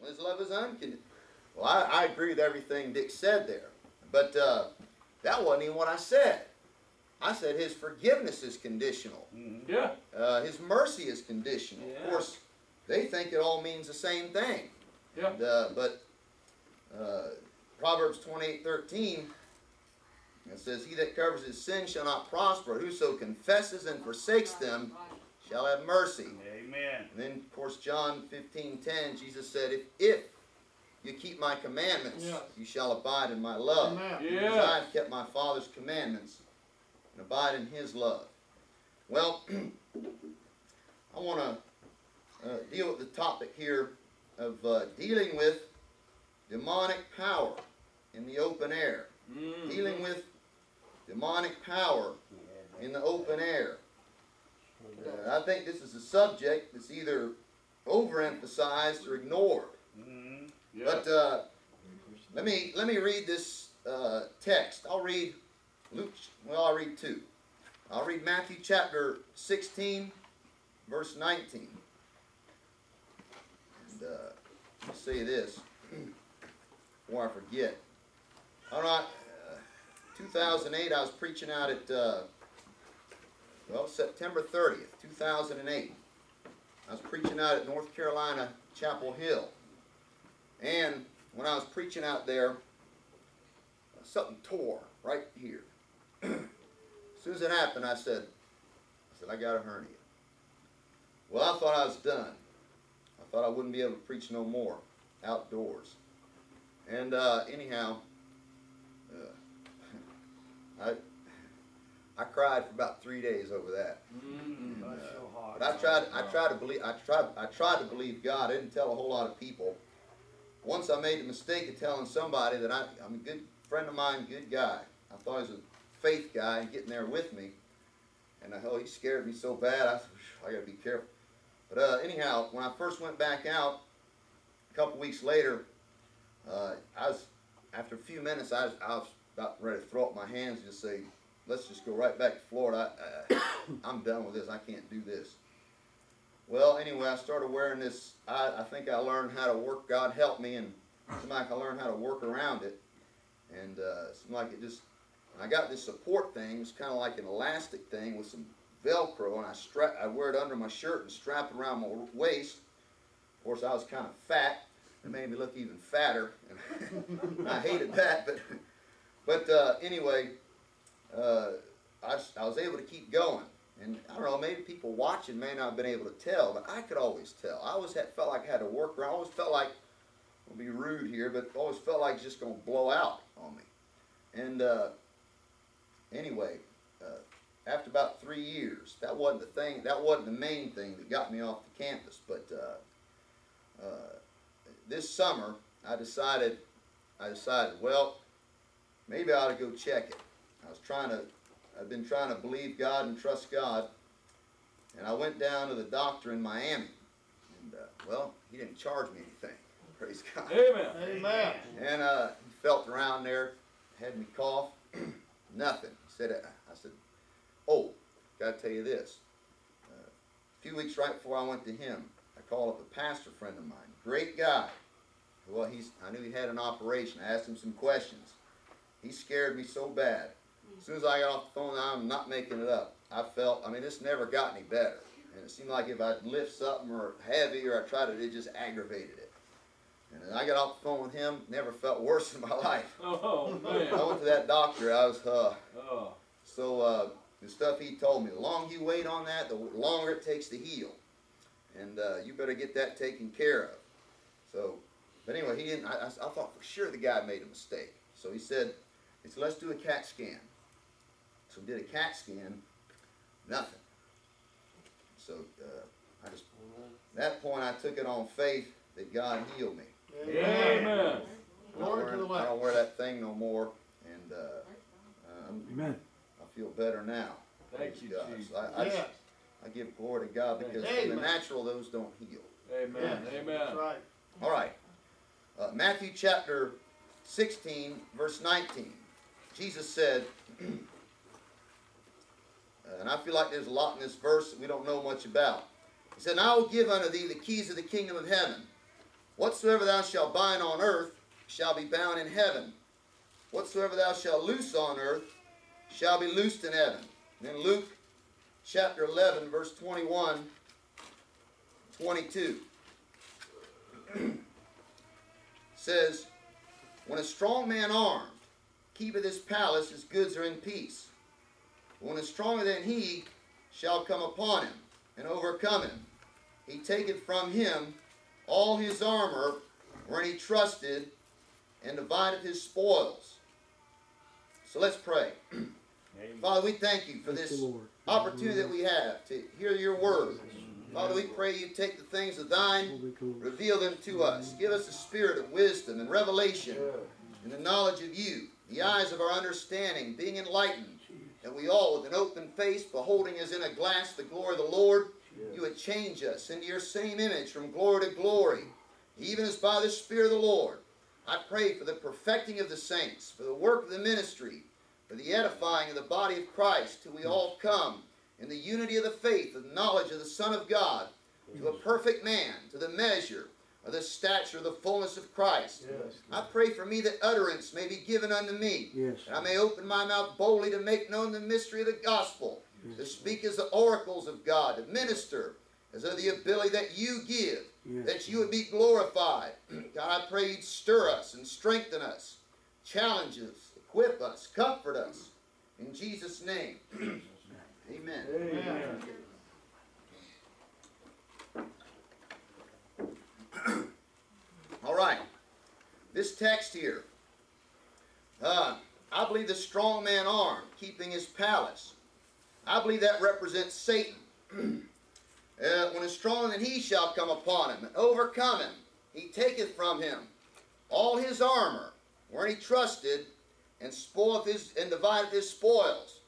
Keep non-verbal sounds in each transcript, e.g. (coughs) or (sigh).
conditional. His love is unconditional. Well, I, I agree with everything Dick said there. But uh, that wasn't even what I said. I said his forgiveness is conditional. Yeah. Uh, his mercy is conditional. Yeah. Of course, they think it all means the same thing. Yeah. And, uh, but uh, Proverbs 28 13, it says, He that covers his sin shall not prosper. Whoso confesses and forsakes them shall have mercy. Amen. And then, of course, John 15 10, Jesus said, If, if you keep my commandments, Yes. you shall abide in my love. Amen. Because Yeah. I have kept my Father's commandments and abide in his love. Well, (clears throat) I want to uh, deal with the topic here of uh, dealing with demonic power in the open air. Mm. Dealing with demonic power in the open air. I think this is a subject that's either overemphasized or ignored. Mhm. Yeah. But uh, let me let me read this uh, text. I'll read Luke. Well, I'll read two. I'll read Matthew chapter 16, verse 19. And uh, say this before I forget. All right, uh, 2008, I was preaching out at uh, well September 30th, 2008. I was preaching out at North Carolina Chapel Hill. And when I was preaching out there, something tore right here. (clears throat) as soon as it happened, I said, I said, I got a hernia. Well, I thought I was done. I thought I wouldn't be able to preach no more outdoors. And uh, anyhow, uh, (laughs) I I cried for about three days over that. Mm. Uh, That's so hard. But I tried. I tried to believe. I tried. I tried to believe God. I didn't tell a whole lot of people. Once I made the mistake of telling somebody that I, I'm a good friend of mine, good guy. I thought he was a faith guy getting there with me. And I, oh, he scared me so bad. I, I got to be careful. But uh, anyhow, when I first went back out, a couple weeks later, uh, I was after a few minutes, I was, I was about ready to throw up my hands and just say, "Let's just go right back to Florida. I, I, (coughs) I'm done with this. I can't do this." Well, anyway, I started wearing this. I, I think I learned how to work. God help me, and seemed like I learned how to work around it. And uh, seemed like it just. I got this support thing. It's kind of like an elastic thing with some Velcro, and I strap. I wear it under my shirt and strap it around my waist. Of course, I was kind of fat. It made me look even fatter, and (laughs) I hated that. But, but uh, anyway, uh, I, I was able to keep going. And I don't know, maybe people watching may not have been able to tell, but I could always tell. I always had, felt like I had to work around. I always felt like, I'll be rude here, but always felt like it's just going to blow out on me. And uh, anyway, uh, after about three years, that wasn't the thing, that wasn't the main thing that got me off the campus. But uh, uh, this summer, I decided, I decided, well, maybe I ought to go check it. I was trying to I've been trying to believe God and trust God. And I went down to the doctor in Miami. And, uh, well, he didn't charge me anything. (laughs) Praise God. Amen. Amen. And uh, he felt around there, had me cough. (clears throat) Nothing. He said, uh, I said, oh, got to tell you this. Uh, a few weeks right before I went to him, I called up a pastor friend of mine, great guy. Well, he's, I knew he had an operation. I asked him some questions. He scared me so bad. As soon as I got off the phone, I'm not making it up. I felt, I mean, this never got any better. And it seemed like if I lift something or heavy or I tried it, it just aggravated it. And then I got off the phone with him, never felt worse (laughs) in my life. Oh man. I went to that doctor, I was, uh, Oh. so uh, the stuff he told me, the longer you wait on that, the longer it takes to heal. And uh, you better get that taken care of. So, but anyway, he didn't, I, I, I thought for sure the guy made a mistake. So he said, he said, let's do a CAT scan. So we did a CAT scan, nothing. So uh, I just, at that point I took it on faith that God healed me. Amen. Amen. I don't, Glory wear, to the I don't wear that thing no more, and uh, um, Amen. I feel better now. Thank you, God. Jesus. So I, I, Yes. I give glory to God because in the natural those don't heal. Amen. Yes. That's Amen. right. All right, uh, Matthew chapter 16, verse 19. Jesus said, and I feel like there's a lot in this verse that we don't know much about. He said, "And I will give unto thee the keys of the kingdom of heaven. Whatsoever thou shalt bind on earth shall be bound in heaven. Whatsoever thou shalt loose on earth shall be loosed in heaven. And then Luke chapter 11, verse 21, 22 (clears throat) says, When a strong man armed keepeth his palace, his goods are in peace. When a stronger than he shall come upon him and overcome him, he taketh from him all his armor wherein he trusted and divided his spoils. So let's pray. Father, we thank you for Thank this Lord. opportunity that we have to hear your word. Father, we pray you take the things of thine, reveal them to us. Give us a spirit of wisdom and revelation and the knowledge of you, the eyes of our understanding being enlightened, that we all, with an open face, beholding as in a glass the glory of the Lord, you would change us into your same image from glory to glory, even as by the Spirit of the Lord. I pray for the perfecting of the saints, for the work of the ministry, for the edifying of the body of Christ, till we all come in the unity of the faith, the knowledge of the Son of God, to a perfect man, to the measure of the stature of the fullness of Christ. I pray for me that utterance may be given unto me, Yes. that I may open my mouth boldly to make known the mystery of the gospel, to speak as the oracles of God, to minister as of the ability that you give, Yes. that you would be glorified. (clears throat) God, I pray you'd stir us and strengthen us, challenge us, equip us, comfort us. In Jesus' name. (clears throat) Amen. Amen. (clears throat) All right. This text here. Uh, I believe the strong man armed, keeping his palace. I believe that represents Satan. (clears throat) uh, when a stronger than he shall come upon him and overcome him, he taketh from him all his armor, wherein he trusted, and spoileth his and divideth his spoils.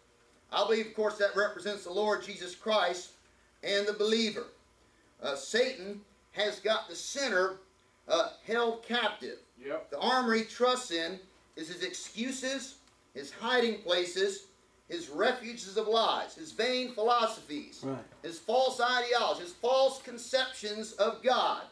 I believe, of course, that represents the Lord Jesus Christ and the believer. Uh, Satan has got the sinner uh, held captive. Yep. The armor he trusts in is his excuses, his hiding places, his refuges of lies, his vain philosophies, Right. his false ideologies, his false conceptions of God,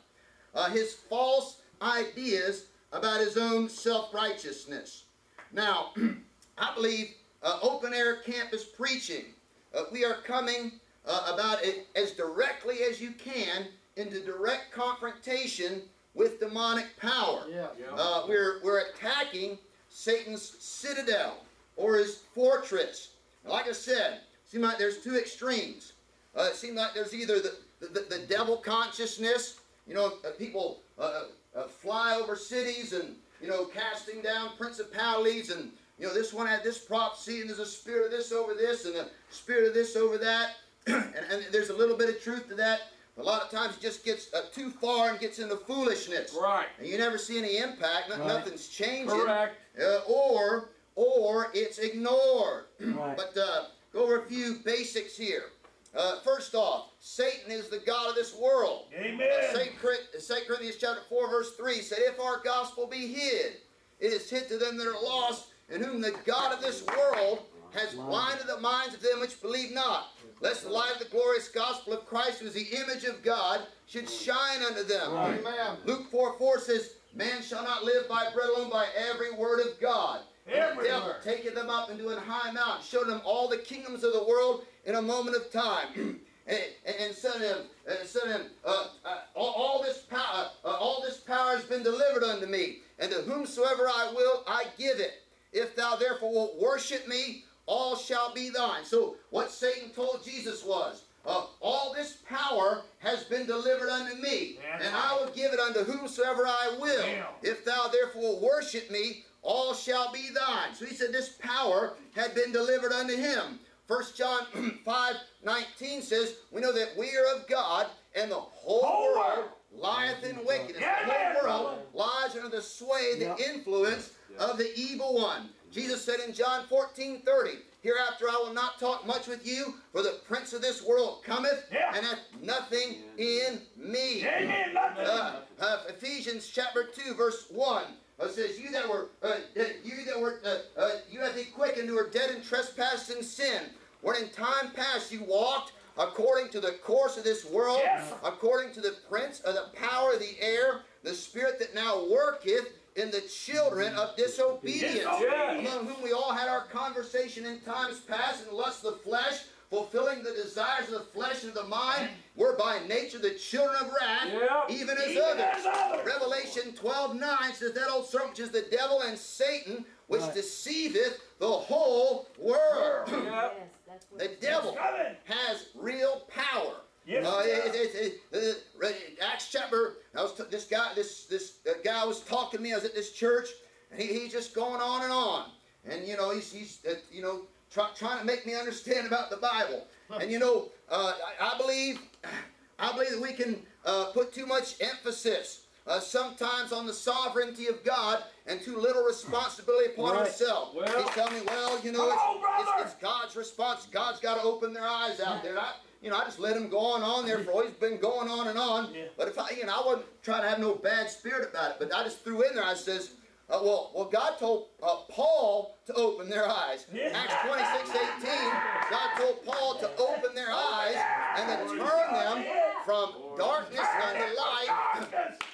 uh, his false ideas about his own self righteousness. Now, (clears throat) I believe uh, open air campus preaching, uh, we are coming uh, about it as directly as you can into direct confrontation with demonic power. Yeah. Uh, we're, we're attacking Satan's citadel or his fortress. And like I said, it seems like there's two extremes. Uh, it seems like there's either the, the, the devil consciousness, you know, uh, people uh, uh, fly over cities and, you know, casting down principalities and, you know, this one had this prophecy and there's a spirit of this over this and a spirit of this over that. (clears throat) and, and there's a little bit of truth to that. A lot of times it just gets uh, too far and gets into foolishness. Right. And you never see any impact. Right. Nothing's changing. Correct. Uh, or or it's ignored. (clears throat) Right. But uh, go over a few basics here. Uh, first off, Satan is the god of this world. Amen. Uh, 2 Cor- 2 Corinthians chapter 4, verse 3 said, If our gospel be hid, it is hid to them that are lost, in whom the God of this world has blinded the minds of them which believe not. Lest the light of the glorious gospel of Christ, who is the image of God, should shine unto them. Amen. Luke 4 4 says, Man shall not live by bread alone, by every word of God. And Every the devil taketh them up into an high mountain, showed them all the kingdoms of the world in a moment of time. (clears throat) and, and, and said him, and to him uh, uh, all, all this power, uh, all this power has been delivered unto me, and to whomsoever I will, I give it. If thou therefore wilt worship me, all shall be thine. So what Satan told Jesus was, uh, all this power has been delivered unto me, That's and I will give it unto whomsoever I will. Damn. If thou therefore worship me, all shall be thine. So he said this power had been delivered unto him. 1 John (clears throat) 5 19 says, We know that we are of God, and the whole, Whole world world. lieth in wickedness. Yeah, the whole world lies under the sway, the Yeah. influence of the evil one. Jesus said in John 14 30, Hereafter I will not talk much with you, for the prince of this world cometh Yeah. and hath nothing in me. Amen. Uh, uh, Ephesians chapter 2, verse 1 uh, says, You that were, uh, you that were, uh, uh, you have been quickened who are dead in trespass and sin, when in time past you walked according to the course of this world, Yes. according to the prince of the power of the air, the spirit that now worketh in the children of disobedience, Disobedience. among whom we all had our conversation in times past in lust of the flesh, fulfilling the desires of the flesh and of the mind, were by nature the children of wrath, Yep. even as Even others. as others. Revelation 12 9 says that old serpent, which is the devil and Satan, which Right. deceiveth the whole world. Yep. Yes, that's what the devil coming. has real power. Yes, Uh, it it- it- Acts chapter. I was t- this guy. This this uh, guy was talking to me. I was at this church, and he, he's just going on and on. And you know, he's he's uh, you know try, trying to make me understand about the Bible. And you know, uh, I, I believe I believe that we can uh, put too much emphasis. Uh, sometimes on the sovereignty of God and too little responsibility upon Right. ourselves. Well- He's telling me, well, you know, it's, on, it's, it's God's response. God's got to open their eyes out there. I, you know, I just let him go on on there for always been going on and on. Yeah. But if I, you know, I wasn't trying to have no bad spirit about it. But I just threw in there. I says, uh, well, well, God told uh, Paul to open their eyes. Yeah. Acts 26, 18, God told Paul to open their eyes and to turn them from darkness unto light,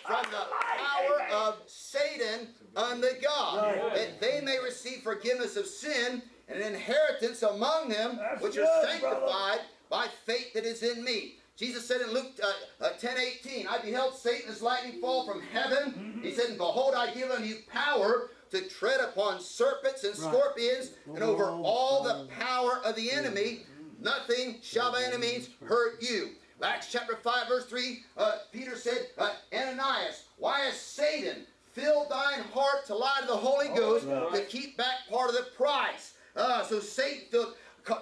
from the power of Satan unto God, that they may receive forgiveness of sin and an inheritance among them which are sanctified by faith that is in me. Jesus said in Luke uh, uh, 10 18, I beheld Satan as lightning fall from heaven. He said, And behold, I give unto you power to tread upon serpents and Right. scorpions and over Oh, all the power of the enemy. Nothing shall by any means hurt you. Acts chapter 5, verse 3, uh, Peter said, uh, Ananias, why has Satan filled thine heart to lie to the Holy Ghost Right. to keep back part of the price? Uh, so Satan filled,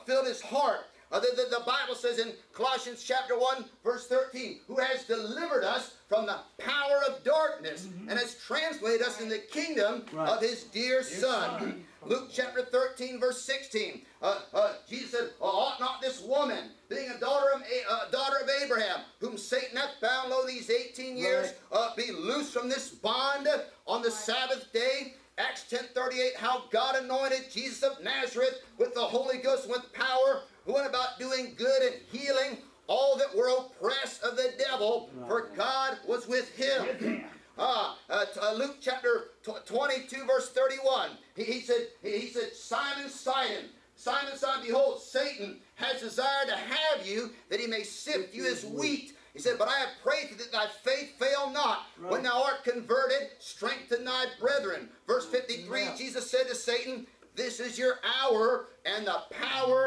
filled his heart. Uh, the, the, the Bible says in Colossians chapter 1, verse 13, who has delivered us from the power of darkness and has translated us in the kingdom Right. of his dear Son. Luke chapter 13, verse 16, uh, uh, Jesus said, "Uh, Ought not this woman, being a daughter of, A- uh, daughter of Abraham, whom Satan hath bound lo these 18 years, uh, be loosed from this bond on the Sabbath day? Acts 10:38, how God anointed Jesus of Nazareth with the Holy Ghost with power, who went about doing good and healing all that were oppressed of the devil, for God was with him. Ah, uh, uh, Luke chapter tw- 22, verse 31. He, he said, he, he said, Simon, Simon, Simon, Simon, behold, Satan has desired to have you that he may sift you as wheat. He said, But I have prayed that thy faith fail not. When Right. thou art converted, strengthen thy brethren. Verse 53, Yeah. Jesus said to Satan, This is your hour and the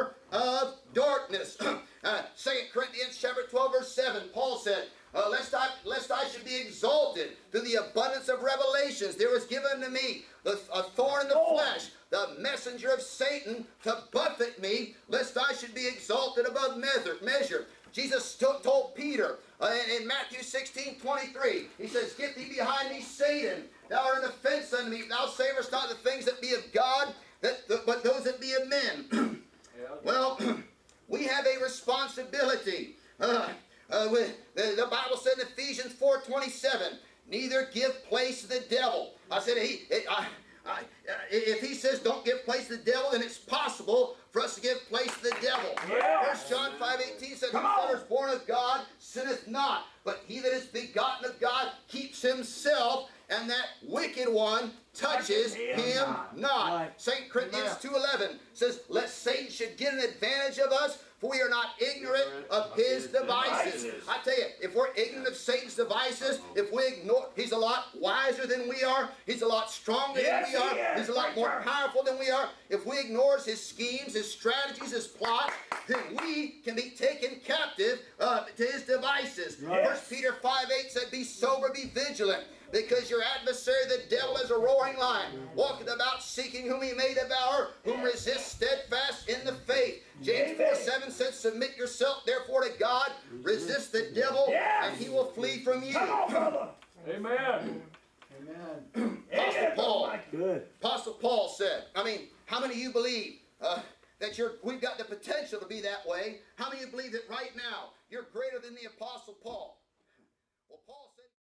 power of darkness. (clears throat) uh, 2 Corinthians chapter 12, verse 7, Paul said, uh, lest, I, lest I should be exalted through the abundance of revelations, there was given to me the, a thorn in the flesh, the messenger of Satan to buffet me, lest I should be exalted above measure. measure. Jesus told Peter uh, in, in Matthew 16, 23, he says, Get thee behind me, Satan. Thou art an offense unto me. Thou savest not the things that be of God, that, but those that be of men. (clears throat) Well, we have a responsibility. Uh, uh, the, the Bible said in Ephesians 4.27, neither give place to the devil. I said, he, I, I, if he says don't give place to the devil, then it's possible for us to give place to the devil. Yeah. First John 5.18 said, Come on. Is born of God sinneth not, but he that is begotten of God keeps himself, and that wicked one touches Touches him him not. not. St. Corinthians 2.11 says, Lest Satan should get an advantage of us, for we are not ignorant of his devices. devices. I tell you, if we're ignorant of Satan's devices, if we ignore, he's a lot wiser than we are, he's a lot stronger Yes, than we are, he's a lot more powerful than we are. If we ignore his schemes, his strategies, his plots, then we can be taken captive uh, to his devices. Right. First Peter 5 8 said, Be sober, be vigilant, because your adversary, the devil, is a roaring lion, walking about seeking whom he may devour, whom resist steadfast in the faith. James 4 7 says, Submit yourself therefore to God, resist the devil, Yes. and he will flee from you. Come on, brother. Amen. Amen. Apostle Paul. brother. Good. Apostle Paul said, I mean, how many of you believe uh, that you're, we've got the potential to be that way? How many of you believe that right now you're greater than the Apostle Paul? Well, Paul?